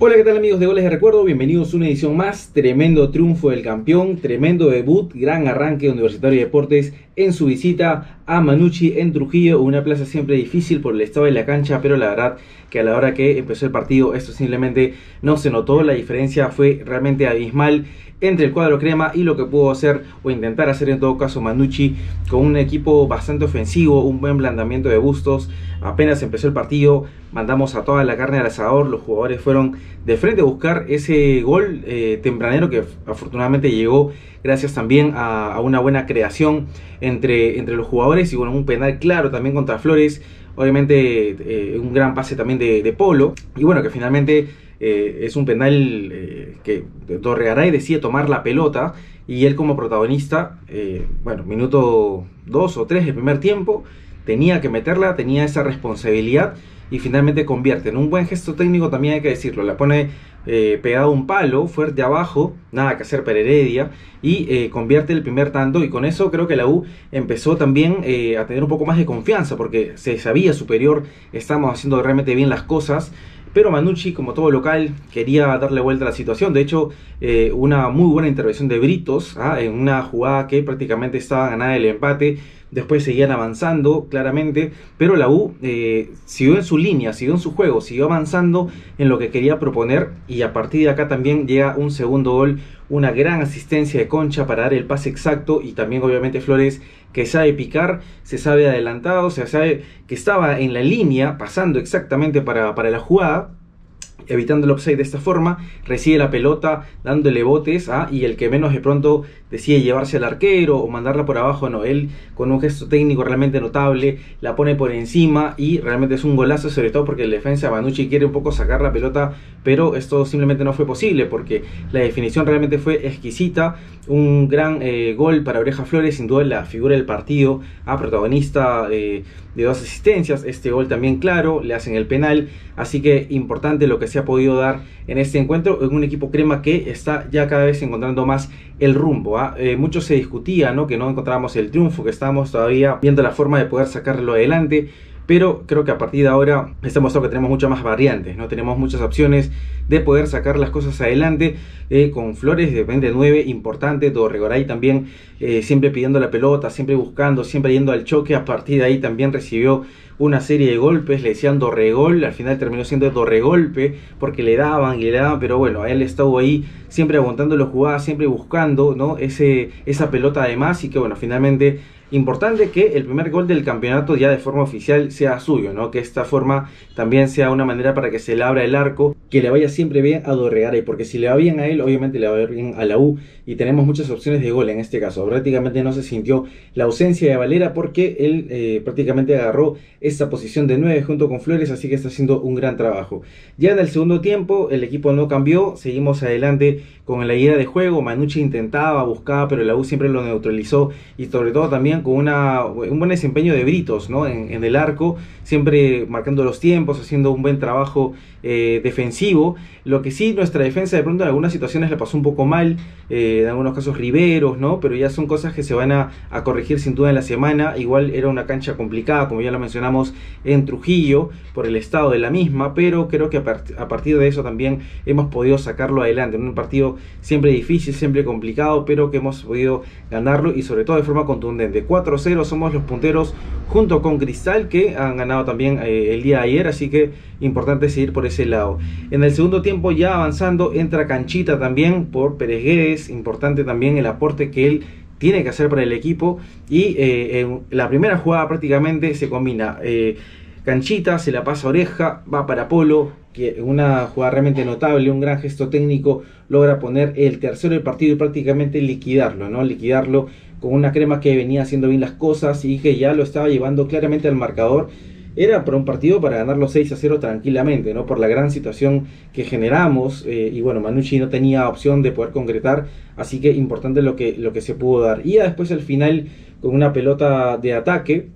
Hola, ¿qué tal amigos de Goles de Recuerdo? Bienvenidos a una edición más. Tremendo triunfo del campeón, tremendo debut, gran arranque de Universitario de Deportes en su visita a Manucci en Trujillo, una plaza siempre difícil por el estado de la cancha, pero la verdad que a la hora que empezó el partido esto simplemente no se notó, la diferencia fue realmente abismal entre el cuadro crema y lo que pudo hacer o intentar hacer en todo caso Manucci con un equipo bastante ofensivo, un buen blandamiento de bustos, apenas empezó el partido, mandamos a toda la carne al asador, los jugadores fueron de frente a buscar ese gol eh, tempranero que afortunadamente llegó gracias también a, una buena creación entre, entre los jugadores y bueno, un penal claro también contra Flores, obviamente eh, un gran pase también de, Polo. Y bueno, que finalmente eh, es un penal eh, que Torregaray decide tomar la pelota y él como protagonista, bueno, minuto 2 o 3 del primer tiempo, tenía que meterla, tenía esa responsabilidad y finalmente convierte en un buen gesto técnico también hay que decirlo, la pone eh, pegado un palo fuerte abajo, nada que hacer para Heredia y eh, convierte el primer tanto y con eso creo que la U empezó también eh, a tener un poco más de confianza porque se sabía superior, estamos haciendo realmente bien las cosas pero Manucci, como todo local, quería darle vuelta a la situación. De hecho, una muy buena intervención de Britos ¿ah? en una jugada que prácticamente estaba ganada el empate después seguían avanzando claramente, pero la U eh, siguió en su línea, siguió en su juego, siguió avanzando en lo que quería proponer y a partir de acá también llega un segundo gol, una gran asistencia de Concha para dar el pase exacto y también obviamente Flores que sabe picar, se sabe adelantado, se sabe que estaba en la línea pasando exactamente para, para la jugada evitando el offside de esta forma, recibe la pelota dándole botes ¿ah? y el que menos de pronto decide llevarse al arquero o mandarla por abajo, no, él con un gesto técnico realmente notable la pone por encima y realmente es un golazo sobre todo porque el defensa Manucci quiere un poco sacar la pelota, pero esto simplemente no fue posible porque la definición realmente fue exquisita, un gran eh, gol para Oreja Flores, sin duda la figura del partido, ¿ah? protagonista eh, de dos asistencias, este gol también claro, le hacen el penal, así que importante lo que se ha podido dar en este encuentro en un equipo crema que está ya cada vez encontrando más el rumbo. ¿ah? Eh, mucho se discutía ¿no? que no encontrábamos el triunfo, que estábamos todavía viendo la forma de poder sacarlo adelante pero creo que a partir de ahora está mostrado que tenemos muchas más variantes, ¿no? Tenemos muchas opciones de poder sacar las cosas adelante eh, con Flores de 29 importante, Dorregoray también eh, siempre pidiendo la pelota, siempre buscando, siempre yendo al choque, a partir de ahí también recibió una serie de golpes, le decían Dorregol, al final terminó siendo Dorregolpe porque le daban y le daban, pero bueno, él estuvo ahí siempre aguantando los jugadas, siempre buscando, ¿no? Ese, esa pelota además y que bueno, finalmente importante que el primer gol del campeonato ya de forma oficial sea suyo, ¿no? Que esta forma también sea una manera para que se le abra el arco, que le vaya siempre bien a Dorregaray, porque si le va bien a él, obviamente le va a ir bien a la U y tenemos muchas opciones de gol en este caso. Prácticamente no se sintió la ausencia de Valera porque él eh, prácticamente agarró esta posición de 9 junto con Flores, así que está haciendo un gran trabajo. Ya en el segundo tiempo el equipo no cambió, seguimos adelante con la idea de juego, Manucci intentaba, buscaba, pero la U siempre lo neutralizó y sobre todo también con una, un buen desempeño de Britos ¿no? en, el arco, siempre marcando los tiempos, haciendo un buen trabajo eh, defensivo. Lo que sí, nuestra defensa de pronto en algunas situaciones le pasó un poco mal, eh, en algunos casos Riveros, ¿no? pero ya son cosas que se van a, corregir sin duda en la semana. Igual era una cancha complicada, como ya lo mencionamos en Trujillo, por el estado de la misma, pero creo que a, partir de eso también hemos podido sacarlo adelante. En un partido siempre difícil, siempre complicado, pero que hemos podido ganarlo y sobre todo de forma contundente. 4-0 somos los punteros junto con Cristal que han ganado también eh, el día de ayer, así que importante seguir por ese lado. En el segundo tiempo ya avanzando entra Canchita también por Pérez importante también el aporte que él tiene que hacer para el equipo y eh, en la primera jugada prácticamente se combina eh, Canchita, se la pasa oreja, va para Polo, que una jugada realmente notable, un gran gesto técnico, logra poner el tercero del partido y prácticamente liquidarlo, ¿no? Liquidarlo con una crema que venía haciendo bien las cosas y que ya lo estaba llevando claramente al marcador. Era para un partido para ganar los 6 a 0 tranquilamente, ¿no? Por la gran situación que generamos. Eh, y bueno, Manucci no tenía opción de poder concretar. Así que importante lo que, lo que se pudo dar. Y después al final, con una pelota de ataque,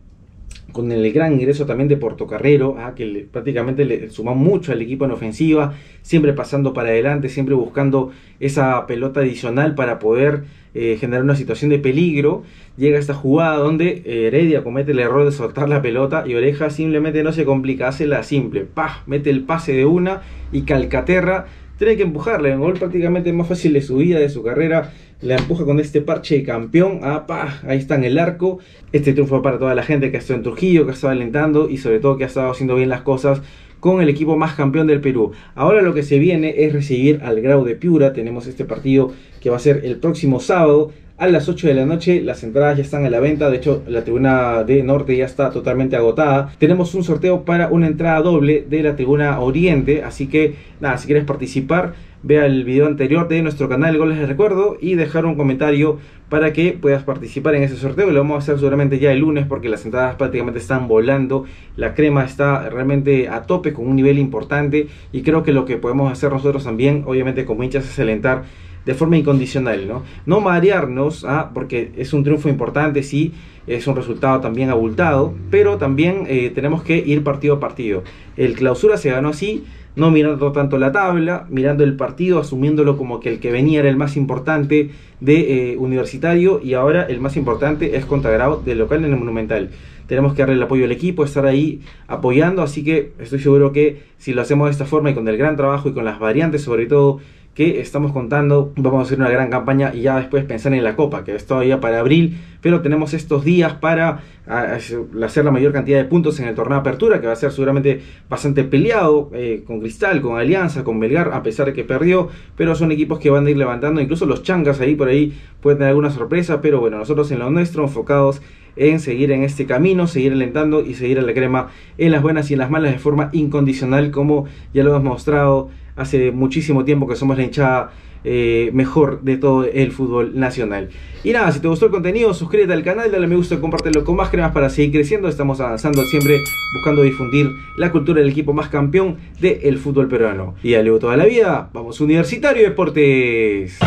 con el gran ingreso también de Portocarrero, ah, que prácticamente le sumó mucho al equipo en ofensiva, siempre pasando para adelante, siempre buscando esa pelota adicional para poder eh, generar una situación de peligro, llega esta jugada donde Heredia comete el error de soltar la pelota y Oreja simplemente no se complica, hace la simple, ¡pah! mete el pase de una y Calcaterra tiene que empujarle, el gol prácticamente más fácil de su vida, de su carrera, la empuja con este parche de campeón, ah, pa, ahí está en el arco, este triunfo para toda la gente que ha estado en Trujillo, que ha estado alentando y sobre todo que ha estado haciendo bien las cosas con el equipo más campeón del Perú. Ahora lo que se viene es recibir al Grau de Piura, tenemos este partido que va a ser el próximo sábado a las 8 de la noche. Las entradas ya están a la venta. De hecho, la tribuna de norte ya está totalmente agotada. Tenemos un sorteo para una entrada doble de la tribuna oriente. Así que, nada, si quieres participar, vea el video anterior de nuestro canal Goles de Recuerdo y dejar un comentario para que puedas participar en ese sorteo. Lo vamos a hacer seguramente ya el lunes porque las entradas prácticamente están volando. La crema está realmente a tope con un nivel importante y creo que lo que podemos hacer nosotros también, obviamente como hinchas, es alentar de forma incondicional, ¿no? No marearnos, ¿ah? porque es un triunfo importante, sí, es un resultado también abultado, pero también eh, tenemos que ir partido a partido. El clausura se ganó así, no mirando tanto la tabla, mirando el partido, asumiéndolo como que el que venía era el más importante de eh, Universitario y ahora el más importante es contra Grau de local en el Monumental. Tenemos que darle el apoyo al equipo, estar ahí apoyando, así que estoy seguro que si lo hacemos de esta forma y con el gran trabajo y con las variantes sobre todo que estamos contando. Vamos a hacer una gran campaña y ya después pensar en la Copa, que es todavía para abril, pero tenemos estos días para hacer la mayor cantidad de puntos en el torneo de apertura, que va a ser seguramente bastante peleado eh, con Cristal, con Alianza, con Belgar, a pesar de que perdió, pero son equipos que van a ir levantando, incluso los changas ahí por ahí pueden tener alguna sorpresa, pero bueno, nosotros en lo nuestro enfocados en seguir en este camino, seguir alentando y seguir a la crema en las buenas y en las malas de forma incondicional, como ya lo hemos mostrado hace muchísimo tiempo que somos la hinchada eh, mejor de todo el fútbol nacional. Y nada, si te gustó el contenido, suscríbete al canal, dale me gusta, compártelo con más cremas para seguir creciendo. Estamos avanzando siempre buscando difundir la cultura del equipo más campeón del fútbol peruano. Y dale toda la vida, vamos Universitario Deportes.